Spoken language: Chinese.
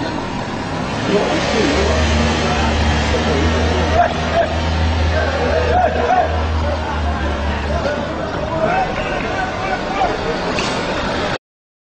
你好，斑。